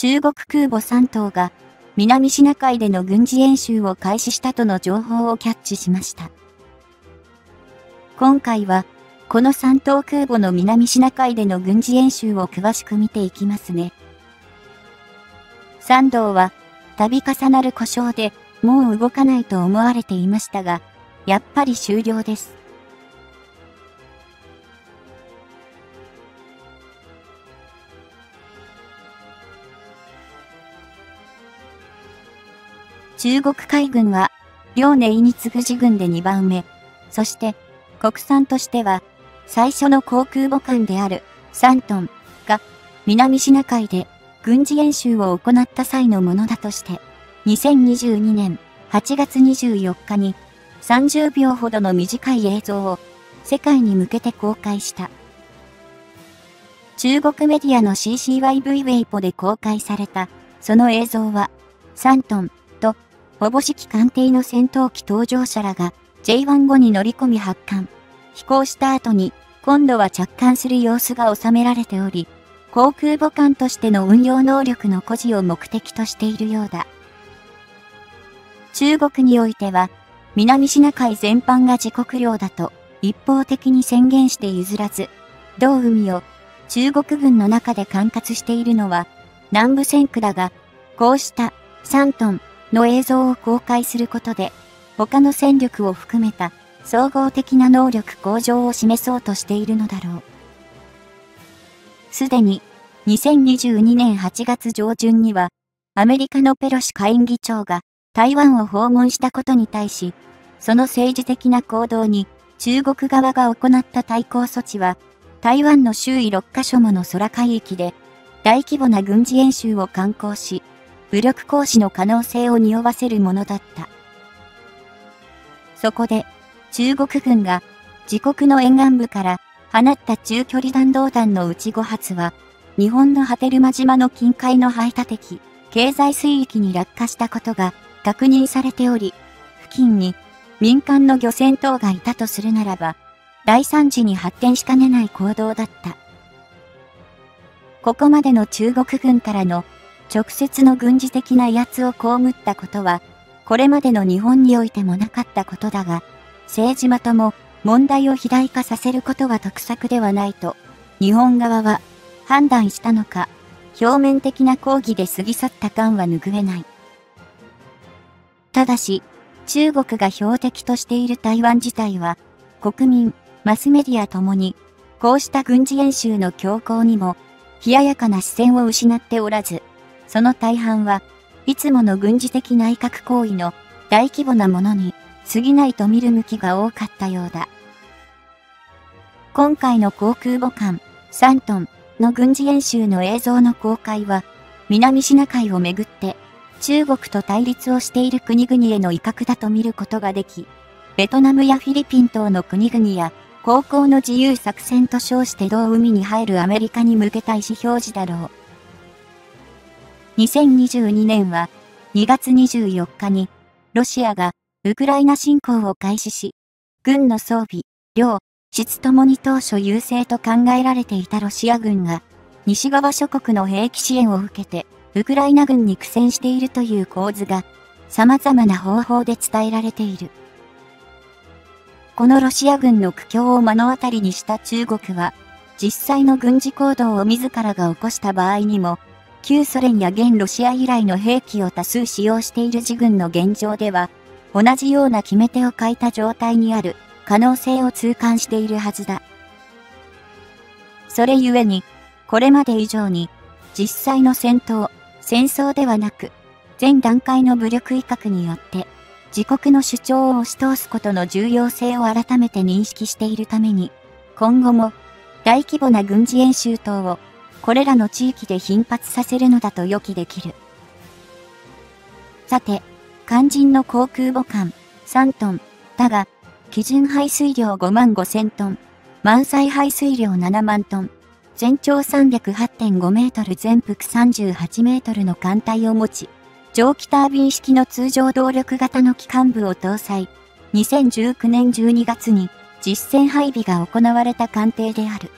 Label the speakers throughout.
Speaker 1: 中国空母3頭が南シナ海での軍事演習を開始したとの情報をキャッチしました。今回は、この3頭空母の南シナ海での軍事演習を詳しく見ていきますね。3頭は、度重なる故障で、もう動かないと思われていましたが、やっぱり終了です。中国海軍は、遼寧に次ぐ自軍で2番目、そして国産としては最初の航空母艦である3トンが南シナ海で軍事演習を行った際のものだとして、2022年8月24日に30秒ほどの短い映像を世界に向けて公開した。中国メディアの CCYV ウェイポで公開されたその映像は3トンほぼ式艦艇の戦闘機搭乗者らが J1 後に乗り込み発艦。飛行した後に今度は着艦する様子が収められており、航空母艦としての運用能力の誇示を目的としているようだ。中国においては、南シナ海全般が自国領だと一方的に宣言して譲らず、同海を中国軍の中で管轄しているのは南部戦区だが、こうした3トンの映像を公開することで、他の戦力を含めた総合的な能力向上を示そうとしているのだろう。すでに2022年8月上旬には、アメリカのペロシ下院議長が台湾を訪問したことに対し、その政治的な行動に中国側が行った対抗措置は、台湾の周囲6カ所もの空海域で大規模な軍事演習を敢行し、武力行使の可能性を匂わせるものだった。そこで、中国軍が自国の沿岸部から放った中距離弾道弾のうち5発は、日本の波照間島の近海の排他的経済水域に落下したことが確認されており、付近に民間の漁船等がいたとするならば、大惨事に発展しかねない行動だった。ここまでの中国軍からの直接の軍事的な威圧を被ったことは、これまでの日本においてもなかったことだが、政治まとも問題を肥大化させることは得策ではないと、日本側は判断したのか、表面的な抗議で過ぎ去った感は拭えない。ただし、中国が標的としている台湾自体は、国民、マスメディアともに、こうした軍事演習の強行にも、冷ややかな視線を失っておらず、その大半はいつもの軍事的内閣行為の大規模なものに過ぎないと見る向きが多かったようだ。今回の航空母艦3トンの軍事演習の映像の公開は南シナ海をめぐって中国と対立をしている国々への威嚇だと見ることができ、ベトナムやフィリピン等の国々や航行の自由作戦と称して同海に入るアメリカに向けた意思表示だろう。2022年は2月24日にロシアがウクライナ侵攻を開始し、軍の装備、量、質ともに当初優勢と考えられていたロシア軍が西側諸国の兵器支援を受けてウクライナ軍に苦戦しているという構図が様々な方法で伝えられている。このロシア軍の苦境を目の当たりにした中国は、実際の軍事行動を自らが起こした場合にも、旧ソ連や現ロシア由来の兵器を多数使用している自軍の現状では、同じような決め手を欠いた状態にある可能性を痛感しているはずだ。それゆえに、これまで以上に、実際の戦闘、戦争ではなく、全段階の武力威嚇によって、自国の主張を押し通すことの重要性を改めて認識しているために、今後も大規模な軍事演習等をこれらの地域で頻発させるのだと予期できる。さて、肝心の航空母艦3トン、だが、基準排水量5万5千トン、満載排水量7万トン、全長308.5メートル全幅38メートルの艦隊を持ち、蒸気タービン式の通常動力型の機関部を搭載、2019年12月に実戦配備が行われた艦艇である。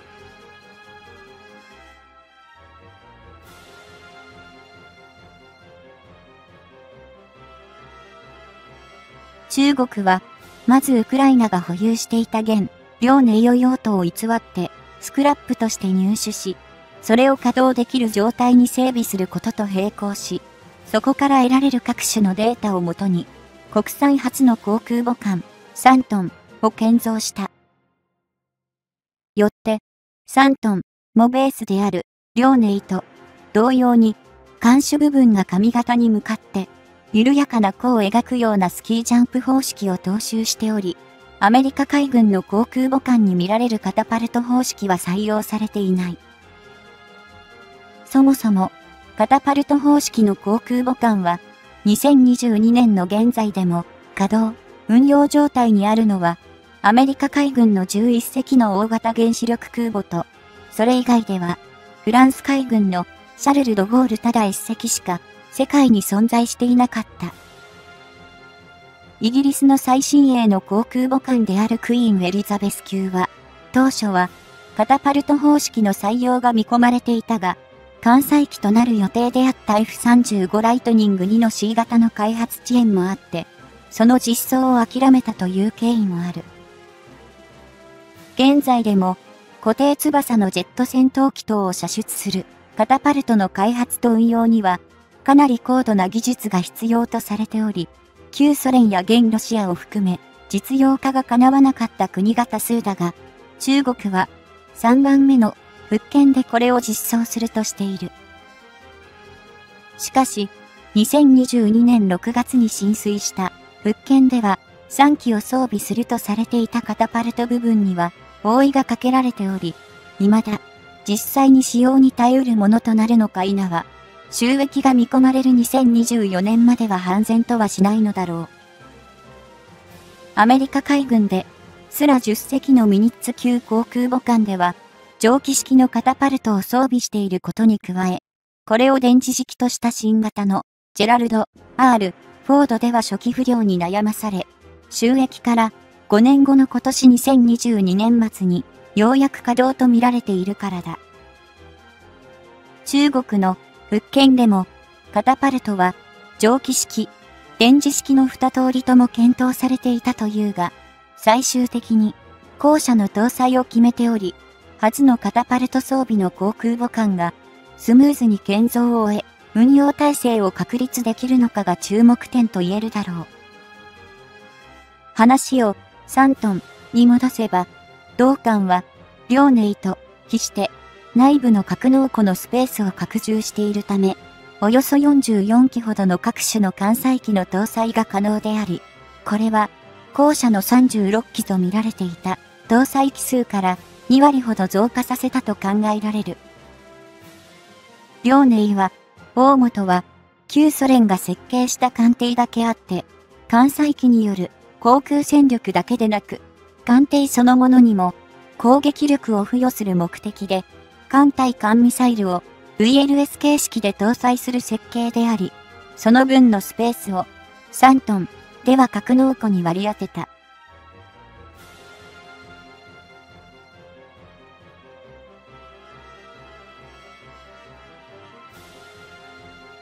Speaker 1: 中国は、まずウクライナが保有していた現、両ネイオ用途を偽って、スクラップとして入手し、それを稼働できる状態に整備することと並行し、そこから得られる各種のデータをもとに、国際初の航空母艦、3トンを建造した。よって、3トンもベースである、両ネイと、同様に、艦首部分が上型に向かって、緩やかな弧を描くようなスキージャンプ方式を踏襲しており、アメリカ海軍の航空母艦に見られるカタパルト方式は採用されていない。そもそも、カタパルト方式の航空母艦は、2022年の現在でも稼働、運用状態にあるのは、アメリカ海軍の11隻の大型原子力空母と、それ以外では、フランス海軍のシャルル・ド・ゴールただ一隻しか世界に存在していなかった。イギリスの最新鋭の航空母艦であるクイーン・エリザベス級は、当初はカタパルト方式の採用が見込まれていたが、艦載機となる予定であった F35 ライトニング2の C 型の開発遅延もあって、その実装を諦めたという経緯もある。現在でも、固定翼のジェット戦闘機等を射出するカタパルトの開発と運用には、かなり高度な技術が必要とされており、旧ソ連や現ロシアを含め、実用化が叶わなかった国が多数だが、中国は3番目の復権でこれを実装するとしている。しかし、2022年6月に浸水した復権では3機を装備するとされていたカタパルト部分には覆いがかけられており、未だ実際に使用に耐えうるものとなるのか否は、収益が見込まれる2024年までは半然とはしないのだろう。アメリカ海軍で、スラ10隻のミニッツ級航空母艦では、蒸気式のカタパルトを装備していることに加え、これを電池式とした新型のジェラルド、R、フォードでは初期不良に悩まされ、収益から5年後の今年2022年末にようやく稼働と見られているからだ。中国の物件でも、カタパルトは、蒸気式、電磁式の二通りとも検討されていたというが、最終的に、後者の搭載を決めており、初のカタパルト装備の航空母艦が、スムーズに建造を終え、運用体制を確立できるのかが注目点と言えるだろう。話を3トンに戻せば、同艦は、両ネイと、比して、内部の格納庫のスペースを拡充しているため、およそ44機ほどの各種の艦載機の搭載が可能であり、これは、後者の36機と見られていた搭載機数から2割ほど増加させたと考えられる。両ネイは、大本は、旧ソ連が設計した艦艇だけあって、艦載機による航空戦力だけでなく、艦艇そのものにも攻撃力を付与する目的で艦対艦ミサイルを VLS 形式で搭載する設計であり、その分のスペースを3トンでは格納庫に割り当てた。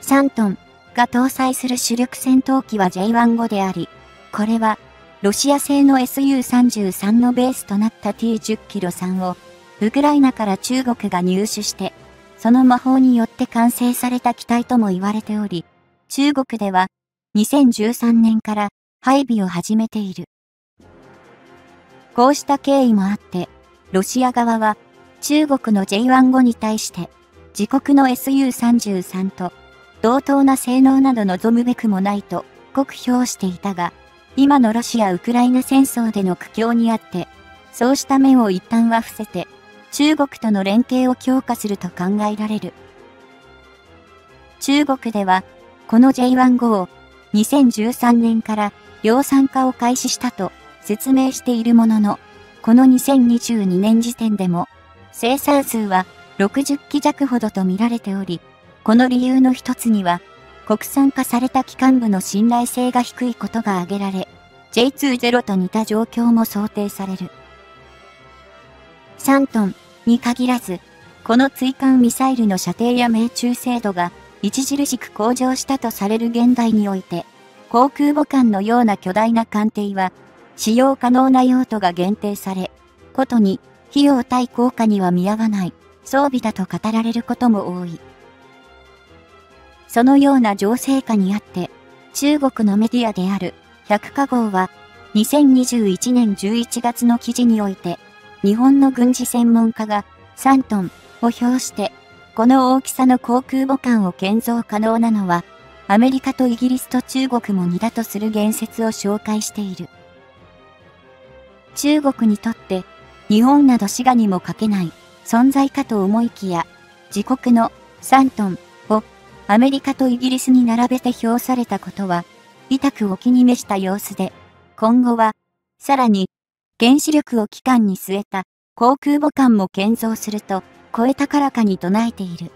Speaker 1: 3トンが搭載する主力戦闘機は J15 であり、これはロシア製の SU-33 のベースとなった T10 キロ3をウクライナから中国が入手して、その魔法によって完成された機体とも言われており、中国では2013年から配備を始めている。こうした経緯もあって、ロシア側は中国の J15 に対して自国の SU33 と同等な性能など望むべくもないと酷評していたが、今のロシア・ウクライナ戦争での苦境にあって、そうした面を一旦は伏せて、中国との連携を強化すると考えられる。中国では、この J15 を2013年から量産化を開始したと説明しているものの、この2022年時点でも生産数は60機弱ほどと見られており、この理由の一つには、国産化された機関部の信頼性が低いことが挙げられ、J20 と似た状況も想定される。3トンに限らず、この追艦ミサイルの射程や命中精度が著しく向上したとされる現代において、航空母艦のような巨大な艦艇は、使用可能な用途が限定され、ことに費用対効果には見合わない装備だと語られることも多い。そのような情勢下にあって、中国のメディアである百花号は、2021年11月の記事において、日本の軍事専門家が3トンを表して、この大きさの航空母艦を建造可能なのは、アメリカとイギリスと中国も2だとする言説を紹介している。中国にとって、日本など滋賀にもかけない存在かと思いきや、自国の3トンをアメリカとイギリスに並べて評されたことは、痛くお気に召した様子で、今後は、さらに、原子力を機関に据えた航空母艦も建造すると、声高らかに唱えている。